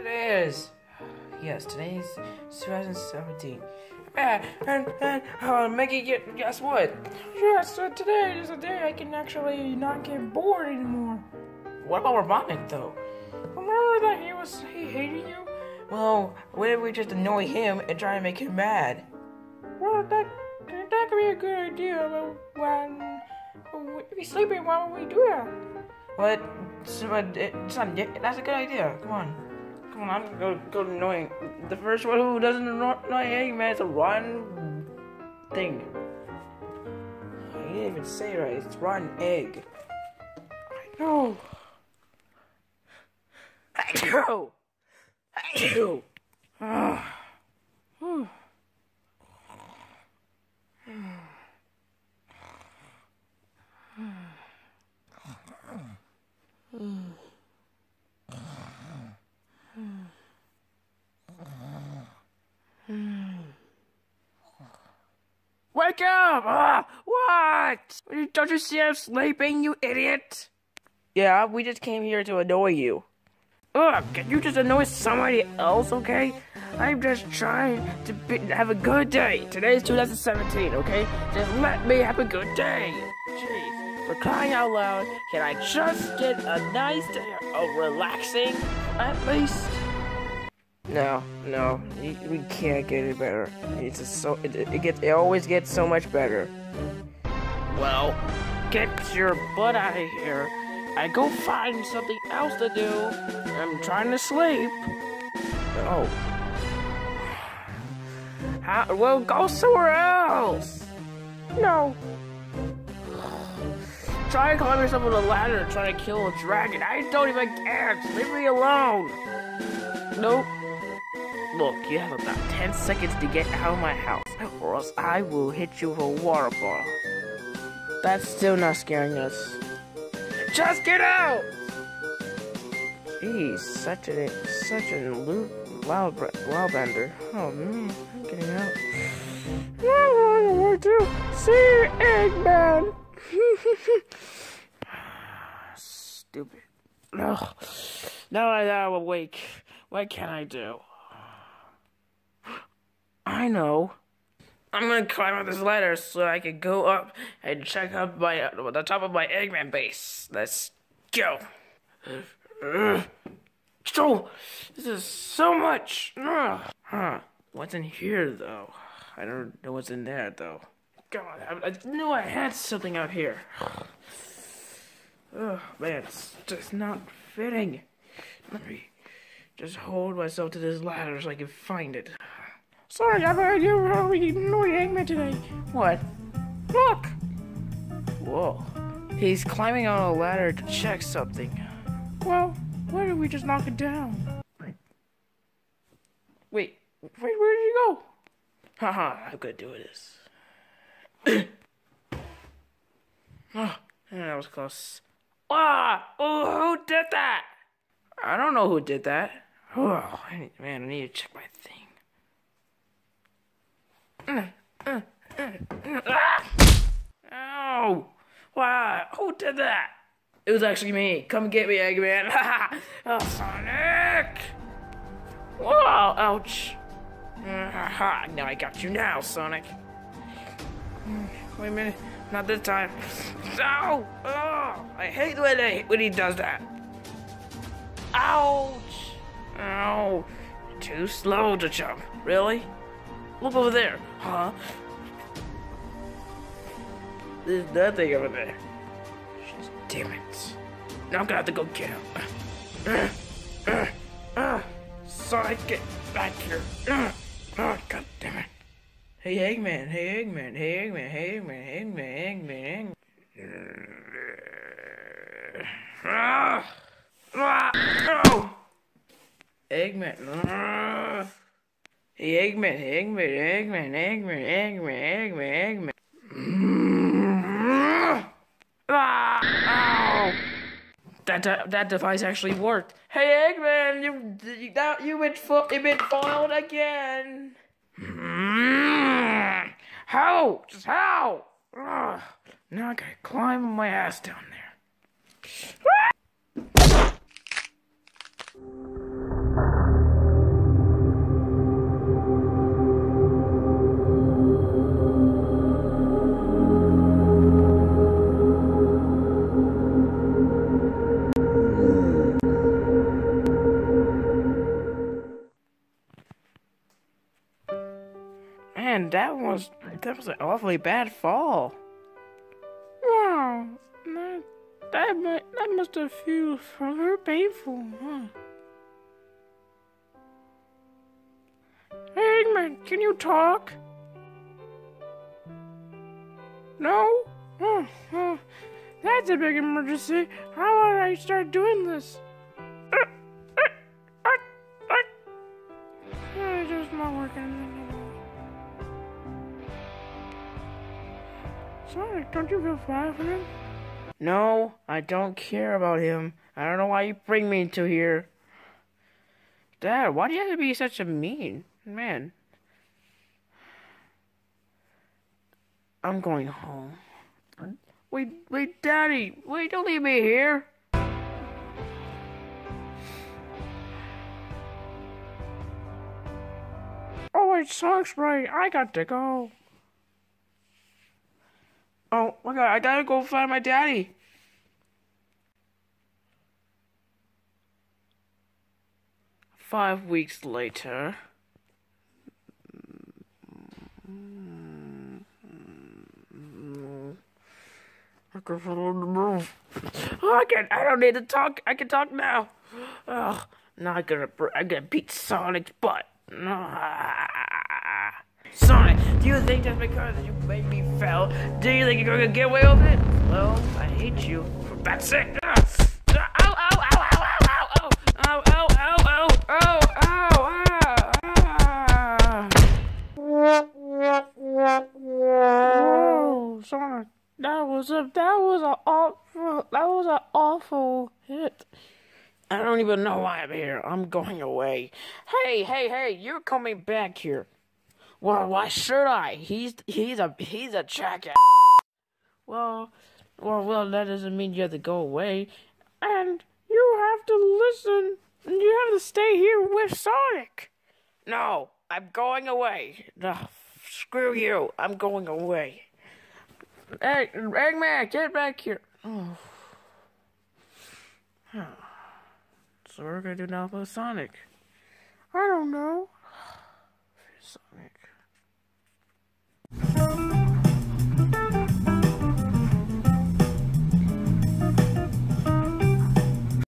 Today is. Yes, today's 2017. And, and, and, uh, Mickey, get, guess what? Yes, uh, today is a day I can actually not get bored anymore. What about Robotnik, though? Remember that he was, he hated you? Well, what if we just annoy him and try to make him mad? Well, that, that could be a good idea, but when, if he's sleeping, why would we do that? What? But it's not, that's a good idea. Come on. I'm gonna go, annoying. The first one who doesn't annoy Eggman is a rotten thing. I didn't even say it right. It's rotten egg. I know. I know. I know. Ah. Up! Ah, what? Don't you see I'm sleeping, you idiot? Yeah, we just came here to annoy you. Ugh, can you just annoy somebody else, okay? I'm just trying to be, have a good day. Today's 2017, okay? Just let me have a good day. Jeez, for crying out loud, can I just get a nice day of relaxing, at least? No, no, we can't get it better. It's just so it, it gets it always gets so much better. Well, get your butt out of here. I go find something else to do. I'm trying to sleep. Oh. How, well, go somewhere else. No. Try and climb yourself on a ladder and try to kill a dragon. I don't even care. Just leave me alone. Nope. Look, you have about 10 seconds to get out of my house, or else I will hit you with a water bottle. That's still not scaring us. Just get out! Jeez, such a such a loud loud bender. Oh man, I'm getting out. Where to? See Eggman. Stupid. No. Now I'm awake. What can I do? Know. I'm gonna climb up this ladder so I can go up and check up my uh, the top of my Eggman base. Let's go. Ugh. So, this is so much. Huh? What's in here though? I don't know what's in there though. God, I, I knew I had something out here. Oh man, it's just not fitting. Let me just hold myself to this ladder so I can find it. Sorry, I've heard you really annoying me today. What? Look! Whoa. He's climbing on a ladder to check something. Well, why don't we just knock it down? Wait, wait, where did you go? Haha, I'm gonna do this. oh, that was close. Ah! Oh, who did that? I don't know who did that. Oh, man, I need to check my thing. Mm, mm, mm, Ow! Wow, who did that? It was actually me. Come get me, Eggman. oh, Sonic! Whoa, ouch. now I got you now, Sonic. Wait a minute, not this time. Ow! Oh, I hate when, I, when he does that. Ouch! Ow! Too slow to jump. Really? Look over there. Huh? There's nothing over there. Damn it. Now I'm gonna have to go get him. Uh, Sonic, get back here. Oh, God damn it. Hey, Eggman. Hey, Eggman. Hey, Eggman. Hey, Eggman. Eggman. Eggman. Eggman. Ah! Ah! Oh! Eggman. Eggman, Eggman, Eggman, Eggman, Eggman, Eggman, Eggman. Ah! Ow! That, that that device actually worked. Hey, Eggman, you you that you been fo- you been foiled again. How? Just how? Ugh. Now I gotta climb my ass down there. Man, that was that was an awfully bad fall. Wow, that that might, that must have felt very painful, huh? Hey, man, can you talk? No? Oh, that's a big emergency. How would I start doing this? Sonic, don't you feel bad for him? No, I don't care about him. I don't know why you bring me into here. Dad, why do you have to be such a mean man? I'm going home. Wait, wait, Daddy, wait, don't leave me here. Oh, wait, Sonic's right. I got to go. Oh my god, I gotta go find my daddy. Five weeks later. I can move. Oh, I can. I don't need to talk. I can talk now. Oh, now I gotta. I gotta beat Sonic's butt. Ah. Sonic, do you think just because you made me fell, do you think you're going to get away with it? Well, I hate you for that sake. Sonic, that was a that was an awful that was an awful hit. I don't even know why I'm here. I'm going away. Hey, hey, hey, you're coming back here. Well, why should I? He's he's a he's a jackass. Well, well, well, that doesn't mean you have to go away. And you have to listen and you have to stay here with Sonic. No, I'm going away. Ugh, screw you. I'm going away. Hey, Eggman, get back here. So what are we gonna do now with Sonic? I don't know. Sonic.